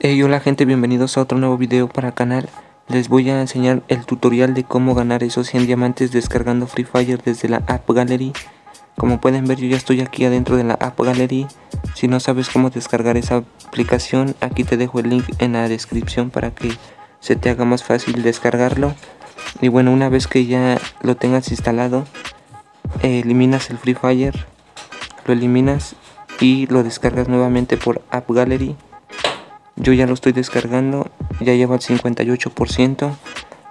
Hey hola gente, bienvenidos a otro nuevo video para el canal. Les voy a enseñar el tutorial de cómo ganar esos 100 diamantes descargando Free Fire desde la App Gallery. Como pueden ver yo ya estoy aquí adentro de la App Gallery. Si no sabes cómo descargar esa aplicación, aquí te dejo el link en la descripción para que se te haga más fácil descargarlo. Y bueno, una vez que ya lo tengas instalado, eliminas el Free Fire, lo eliminas y lo descargas nuevamente por App Gallery yo ya lo estoy descargando, ya lleva el 58%.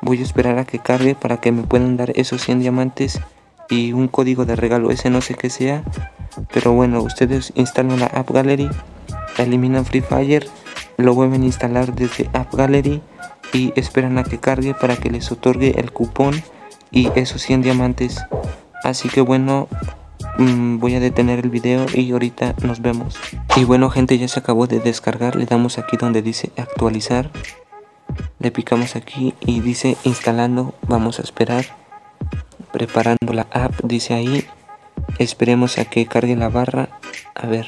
Voy a esperar a que cargue para que me puedan dar esos 100 diamantes y un código de regalo, ese no sé qué sea. Pero bueno, ustedes instalan la App Gallery, eliminan Free Fire, lo vuelven a instalar desde App Gallery y esperan a que cargue para que les otorgue el cupón y esos 100 diamantes. Así que bueno, Mm, voy a detener el video y ahorita nos vemos. Y bueno gente, ya se acabó de descargar. Le damos aquí donde dice actualizar. Le picamos aquí y dice instalando. Vamos a esperar. Preparando la app, dice ahí. Esperemos a que cargue la barra. A ver.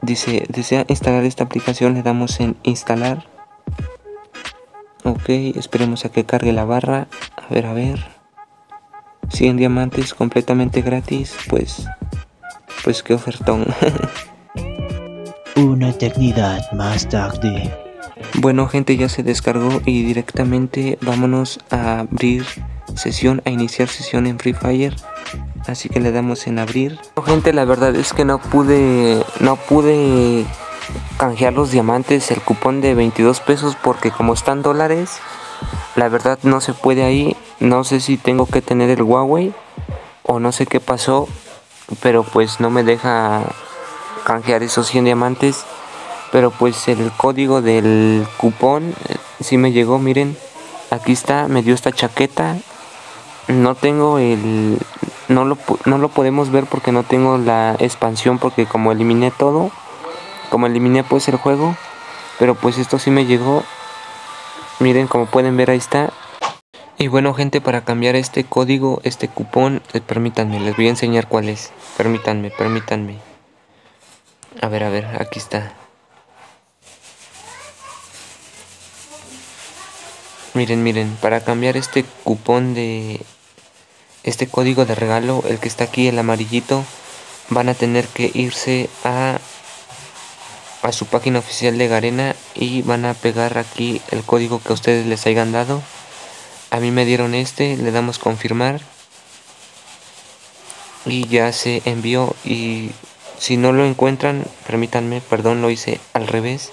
Dice, desea instalar esta aplicación, le damos en instalar. Ok, esperemos a que cargue la barra. A ver, a ver. 100 diamantes completamente gratis, pues, pues qué ofertón. Una eternidad más tarde. Bueno gente ya se descargó y directamente vámonos a abrir sesión, a iniciar sesión en Free Fire. Así que le damos en abrir. Gente la verdad es que no pude, no pude canjear los diamantes, el cupón de 22 pesos porque como están dólares, la verdad no se puede ahí no sé si tengo que tener el Huawei o no sé qué pasó, pero pues no me deja canjear esos 100 diamantes. Pero pues el código del cupón eh, sí me llegó, miren, aquí está, me dio esta chaqueta. No tengo el no lo, no lo podemos ver porque no tengo la expansión porque como eliminé todo, como eliminé pues el juego, pero pues esto sí me llegó. Miren, como pueden ver ahí está, y bueno gente, para cambiar este código, este cupón, eh, permítanme, les voy a enseñar cuál es. Permítanme, permítanme. A ver, a ver, aquí está. Miren, miren, para cambiar este cupón de... Este código de regalo, el que está aquí, el amarillito, van a tener que irse a a su página oficial de Garena y van a pegar aquí el código que ustedes les hayan dado a mí me dieron este, le damos confirmar y ya se envió y si no lo encuentran, permítanme, perdón, lo hice al revés.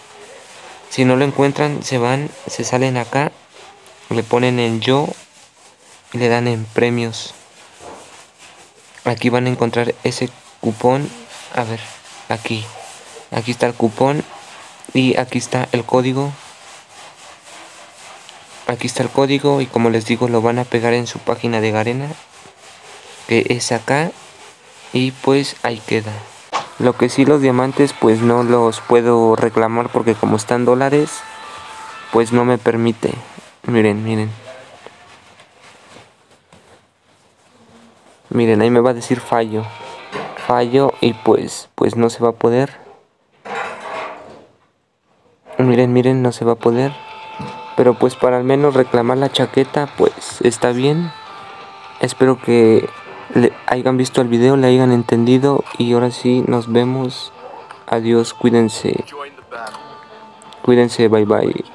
Si no lo encuentran, se van, se salen acá, le ponen en yo y le dan en premios. Aquí van a encontrar ese cupón. A ver, aquí. Aquí está el cupón y aquí está el código. Aquí está el código y como les digo lo van a pegar en su página de Garena que es acá y pues ahí queda. Lo que sí los diamantes pues no los puedo reclamar porque como están dólares pues no me permite. Miren miren. Miren ahí me va a decir fallo. Fallo y pues pues no se va a poder miren miren no se va a poder. Pero pues para al menos reclamar la chaqueta pues está bien. Espero que le hayan visto el video le hayan entendido y ahora sí nos vemos. Adiós cuídense. Cuídense bye bye